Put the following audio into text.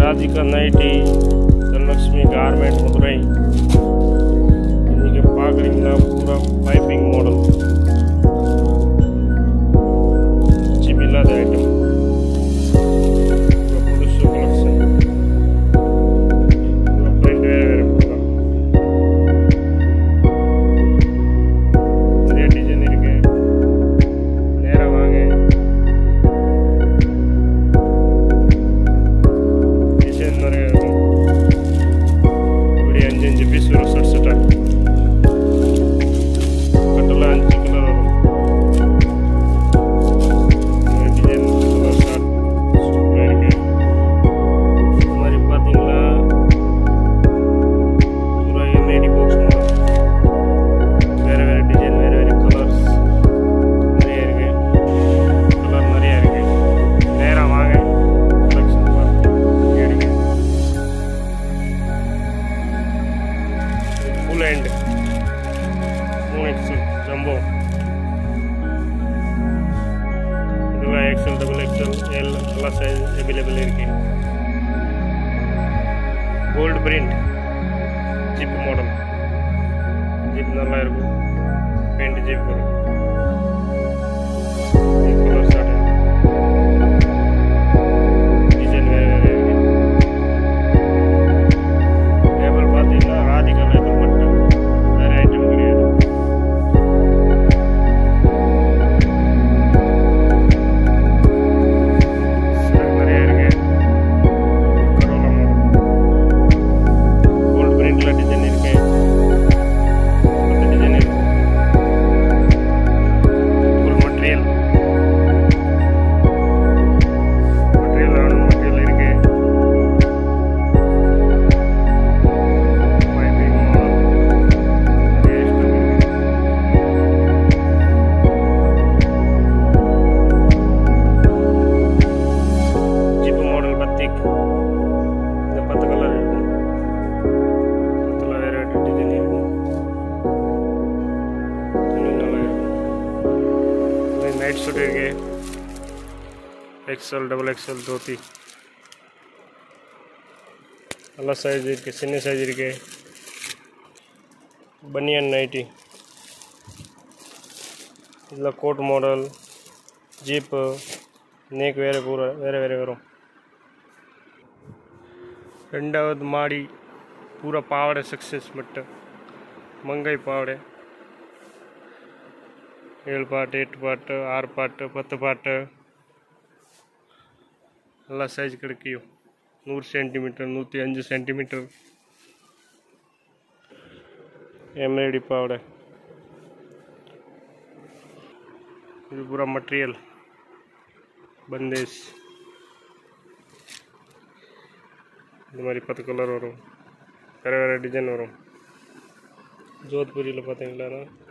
Radhika nighty Dhanalakshmi garment Madurai पाकड़ी पूरा piping model full hand மூணு எக்ஸல் ஜம்போ இதெல்லாம் எக்ஸல் டபுள் எக்ஸல் எல் எல்லா சைஸ் அவைலபிள் இருக்கு gold print zip model zip நல்லா இருக்கும் பெயிண்ட் ஜிப் வரும் இருக்கும் நைட் சூட் இருக்கு எக்ஸ்எல் டபுள் எக்ஸ்எல் தோத்தி நல்ல சைஸ் இருக்கு சின்ன சைஸ் இருக்கு பனியன் நைட்டி இதில் கோட் மாடல் ஜீப்பு நேக் வேறு பூரா வேறு வேறு வரும் ரெண்டாவது மாடி பூரா பாவாடை சக்ஸஸ் மட்டும் மங்கை பாவாடை ऐट पाट आर पाट पत् पाट ना सैज कड़को नूर सेमीटर नूती अंजु सेमीटर एमरेडी पावड़ पूरा मटेरियल बंदेश इतमारी पत् कलर वो वे वे डिजन वो जोधपुरी पाती